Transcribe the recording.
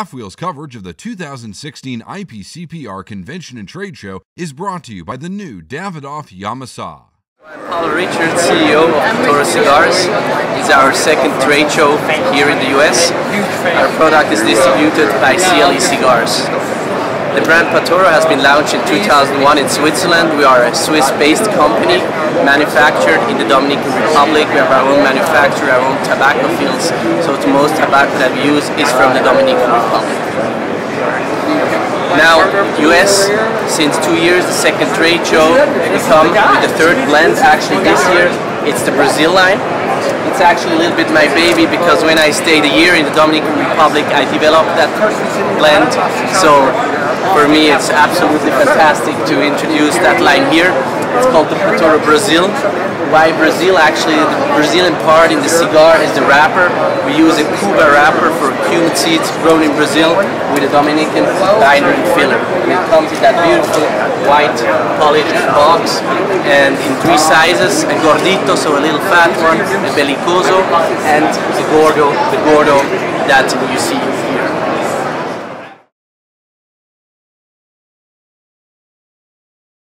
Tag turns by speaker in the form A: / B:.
A: halfwheel's coverage of the 2016 IPCPR Convention and Trade Show is brought to you by the new Davidoff Yamasa.
B: I'm Paulo Richard, CEO of Patoro Cigars. It's our second trade show here in the US. Our product is distributed by CLE Cigars. The brand Patoro has been launched in 2001 in Switzerland. We are a Swiss-based company, manufactured in the Dominican Republic. We have our own manufacturer, our own tobacco fields. So the most tobacco that we use is from the Dominican Republic. Now, US, since two years, the second trade show, we come with the third blend actually this year. It's the Brazil line. It's actually a little bit my baby because when I stayed a year in the Dominican Republic, I developed that blend. So for me, it's absolutely fantastic to introduce that line here. It's called the Patoro Brazil. Why Brazil? Actually, the Brazilian part in the cigar is the wrapper. We use a Cubra wrapper for Cuban seeds grown in Brazil with a Dominican binder and filler. And it comes in that beautiful white polished box and in three sizes, a gordito, so a little fat one, a bellicoso, and the gordo, the gordo that you see here.